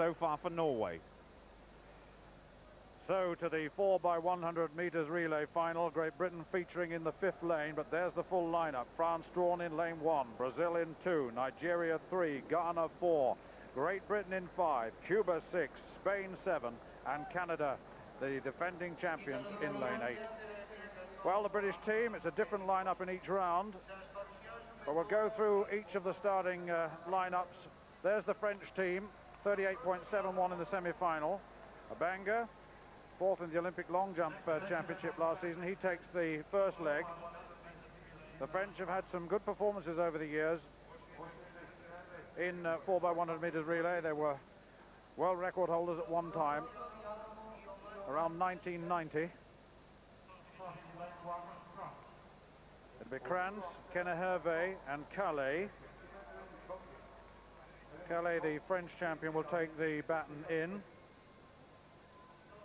so far for Norway. So to the 4 by 100 metres relay final, Great Britain featuring in the fifth lane, but there's the full lineup. France drawn in lane one, Brazil in two, Nigeria three, Ghana four, Great Britain in five, Cuba six, Spain seven, and Canada, the defending champions, in lane eight. Well, the British team, it's a different lineup in each round, but we'll go through each of the starting uh, lineups. There's the French team, 38.71 in the semi-final. Bangué, fourth in the Olympic long jump uh, championship last season. He takes the first leg. The French have had some good performances over the years. In uh, 4 by 100 meters relay, they were world record holders at one time, around 1990. It'll be Krantz, Kenaherve and Cali. Cali, the French champion, will take the baton in.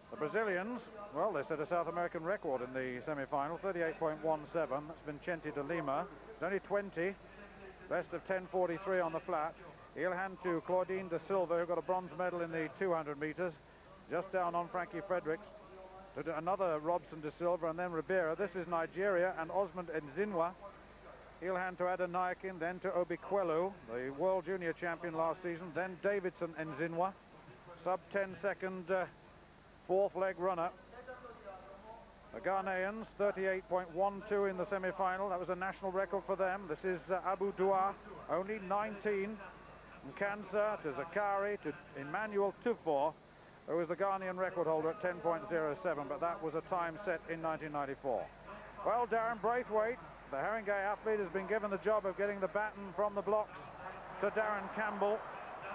The Brazilians, well, they set a South American record in the semi-final, 38.17. That's Vicente de Lima. It's only 20. Best of 10.43 on the flat. He'll hand to Claudinei de Silva, who got a bronze medal in the 200 metres, just down on Frankie Fredericks. To another Robson de Silva and then Ribeiro. This is Nigeria and Osmond Ezinwa. He'll hand to Adeniken, then to Obikwelu, the World Junior Champion last season, then Davidson Ezinwa, Sub 10 second uh, fourth leg runner. The Ghanaians, 38.12 in the semi-final. That was a national record for them. This is uh, Abu Duah, only 19. From Nkansah to Zakari to Emmanuel Tuffour, who was the Ghanaian record holder at 10.07, but that was a time set in 1994. Well, Darren Braithwaite, the Haringey athlete, has been given the job of getting the baton from the blocks to Darren Campbell.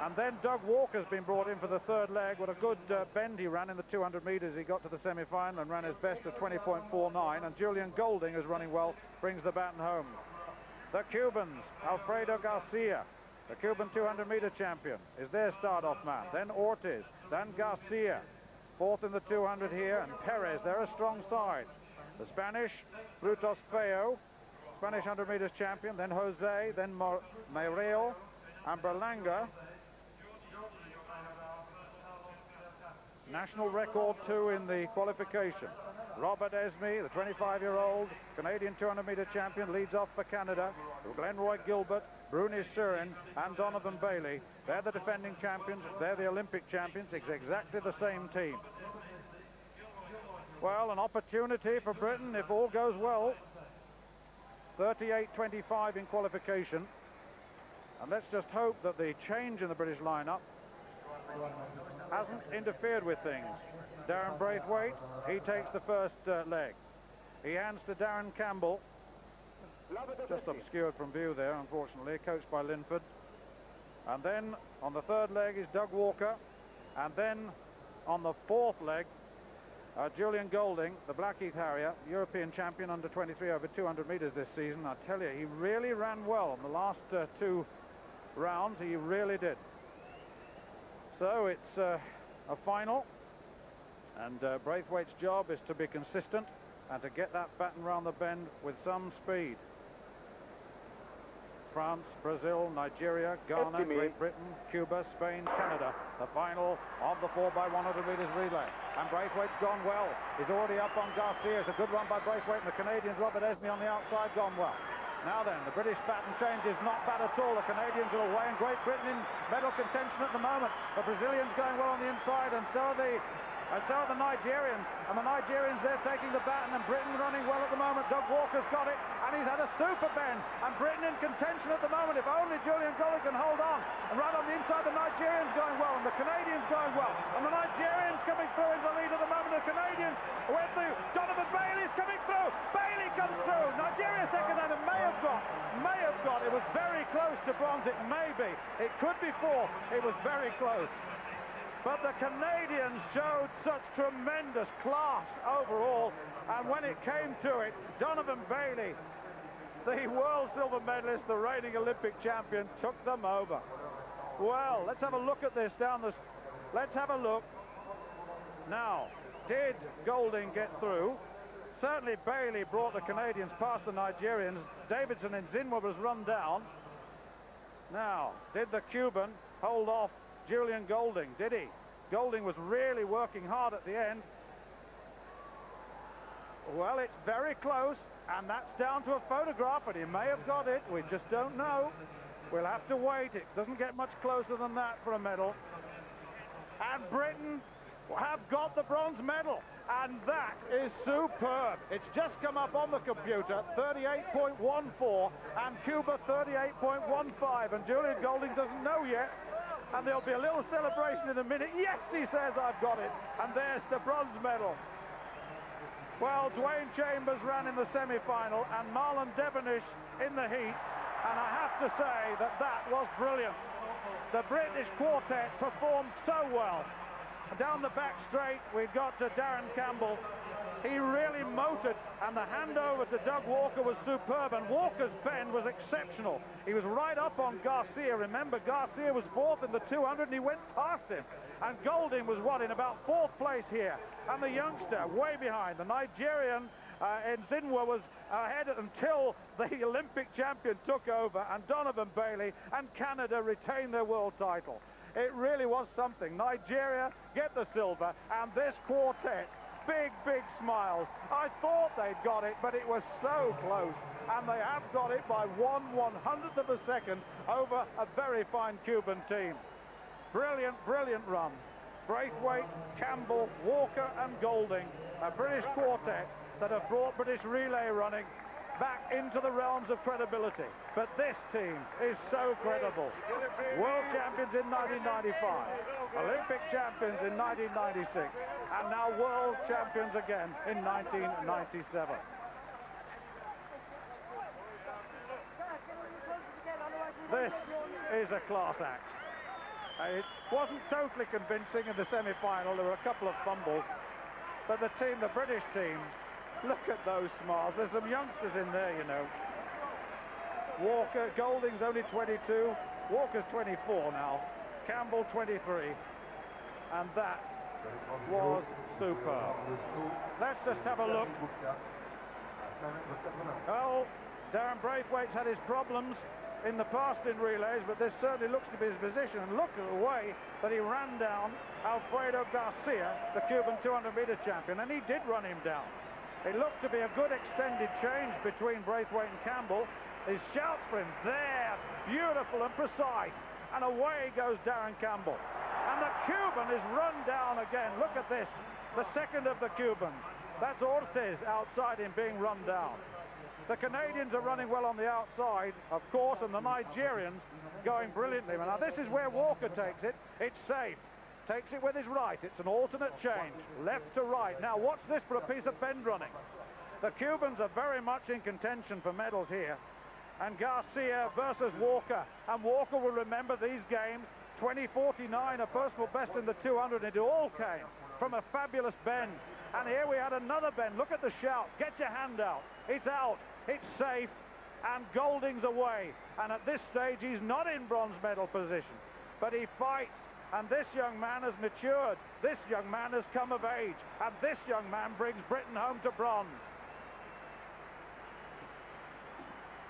And then Doug Walker's been brought in for the third leg. What a good uh, bend he ran in the 200 metres. He got to the semi-final and ran his best at 20.49. And Julian Golding is running well, brings the baton home. The Cubans, Alfredo Garcia, the Cuban 200-metre champion, is their start-off man. Then Ortiz, then Garcia, fourth in the 200 here, and Perez, they're a strong side. The Spanish, Frutos Feo, Spanish 100 metres champion, then Jose, then Mayoral, and Berlanga, National record two in the qualification. Robert Esmie, the 25-year-old Canadian 200-meter champion, leads off for Canada. Glenroy Gilbert, Bruny Surin, and Donovan Bailey. They're the defending champions. They're the Olympic champions. It's exactly the same team. Well, an opportunity for Britain if all goes well. 38-25 in qualification. And let's just hope that the change in the British lineup hasn't interfered with things. Darren Braithwaite, he takes the first uh, leg. He hands to Darren Campbell. Just obscured from view there, unfortunately, coached by Linford. And then on the third leg is Doug Walker. And then on the fourth leg, uh, Julian Golding, the Blackheath Harrier, European champion under 23 over 200 metres this season. I tell you, he really ran well in the last uh, two rounds. He really did. So it's uh, a final, and uh, Braithwaite's job is to be consistent and to get that baton round the bend with some speed. France, Brazil, Nigeria, Ghana, Great Britain, Cuba, Spain, Canada. The final of the 4x100 metres relay. And Braithwaite's gone well. He's already up on Garcia. It's a good run by Braithwaite. And the Canadians, Robert Esmie on the outside, gone well. Now then, the British baton change is not bad at all. The Canadians are away and Great Britain in medal contention at the moment. The Brazilians going well on the inside and so are the and so the Nigerians. And the Nigerians, they're taking the baton and Britain running well at the moment. Doug Walker's got it and he's had a super bend. And Britain in contention at the moment. If only Julian Golding can hold on. And right on the inside, the Nigerians going well and the Canadians going well. And the Nigerians coming through in the lead at the moment. The Canadians went through. Donovan Bailey's coming through. Bailey comes through. Nigeria second and it may have got, may have got. It was very close to bronze. It may be. It could be four. It was very close. But the Canadians showed such tremendous class overall. And when it came to it, Donovan Bailey, the world silver medalist, the reigning Olympic champion, took them over. Well, let's have a look at this down the... Let's have a look. Now, did Golding get through? Certainly Bailey brought the Canadians past the Nigerians. Davidson Ezinwa was run down. Now, did the Cuban hold off Julian Golding, did he? Golding was really working hard at the end. Well, it's very close, and that's down to a photograph, and he may have got it. We just don't know. We'll have to wait. It doesn't get much closer than that for a medal. And Britain have got the bronze medal. And that is superb. It's just come up on the computer, 38.14, and Cuba 38.15. And Julian Golding doesn't know yet. And there'll be a little celebration in a minute. Yes, he says, I've got it. And there's the bronze medal. Well, Dwayne Chambers ran in the semi-final and Marlon Devonish in the heat. And I have to say that that was brilliant. The British quartet performed so well. Down the back straight, we've got to Darren Campbell. He really motored, and the handover to Doug Walker was superb, and Walker's bend was exceptional. He was right up on Garcia. Remember, Garcia was fourth in the 200, and he went past him. And Golding was, what, in about fourth place here. And the youngster, way behind. The Nigerian, uh, Ezinwa, was ahead until the Olympic champion took over, and Donovan Bailey and Canada retained their world title. It really was something. Nigeria get the silver, and this quartet, big, big smiles. I thought they'd got it, but it was so close. And they have got it by one one-hundredth of a second over a very fine Cuban team. Brilliant, brilliant run. Braithwaite, Campbell, Walker and Golding, a British quartet that have brought British relay running back into the realms of credibility. But this team is so credible. World champions in 1995, Olympic champions in 1996, and now world champions again in 1997. This is a class act. Uh, it wasn't totally convincing in the semi-final. There were a couple of fumbles. But the team, the British team, Look at those smiles. There's some youngsters in there, you know. Walker, Golding's only 22. Walker's 24 now. Campbell 23. And that was superb. Let's just have a look. Well, Darren Braithwaite's had his problems in the past in relays, but this certainly looks to be his position. And look at the way that he ran down Alfredo Garcia, the Cuban 200-meter champion, and he did run him down. It looked to be a good extended change between Braithwaite and Campbell. His shouts for him there, beautiful and precise. And away goes Darren Campbell. The Cuban is run down again. Look at this, the second of the Cubans. That's Ortiz outside him being run down. The Canadians are running well on the outside, of course, and the Nigerians going brilliantly. Now, this is where Walker takes it. It's safe takes it with his right. It's an alternate change, left to right. Now watch this for a piece of bend running. The Cubans are very much in contention for medals here. And Garcia versus Walker. And Walker will remember these games. 2049, a personal best in the 200. It all came from a fabulous bend. And here we had another bend. Look at the shout. Get your hand out. It's out. It's safe. And Golding's away. And at this stage, he's not in bronze medal position. But he fights and this young man has matured. This young man has come of age. And this young man brings Britain home to bronze.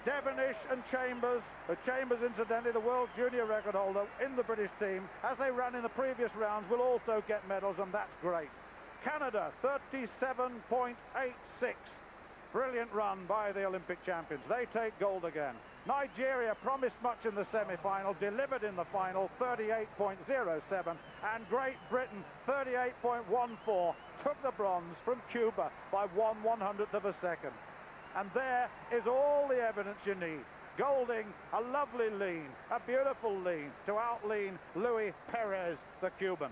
Devonish and Chambers, uh, Chambers incidentally the world junior record holder in the British team, as they ran in the previous rounds, will also get medals, and that's great. Canada, 37.86. Brilliant run by the Olympic champions. They take gold again. Nigeria promised much in the semi-final, delivered in the final, 38.07, and Great Britain, 38.14, took the bronze from Cuba by one one-hundredth of a second. And there is all the evidence you need. Golding, a lovely lean, a beautiful lean to outlean Luis Perez, the Cuban.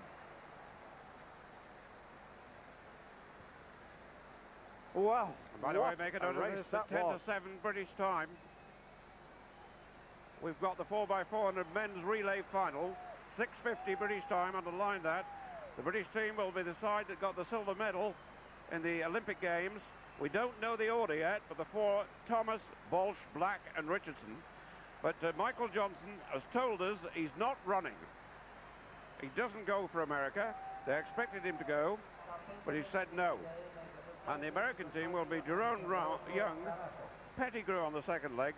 Well, by the way, make it a note of this, 10 to 7 British time. We've got the 4x400 men's relay final, 6.50 British time, underline that. The British team will be the side that got the silver medal in the Olympic Games. We don't know the order yet, but the four, Thomas, Walsh, Black and Richardson. But uh, Michael Johnson has told us he's not running. He doesn't go for America. They expected him to go, but he said no. And the American team will be Jerome Young, Pettigrew on the second leg,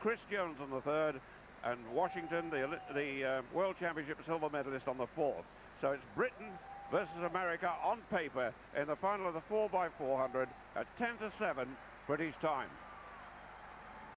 Chris Jones on the third, and Washington, the, the uh, World Championship silver medalist, on the fourth. So it's Britain versus America on paper in the final of the 4x400 at 10 to 7 British time.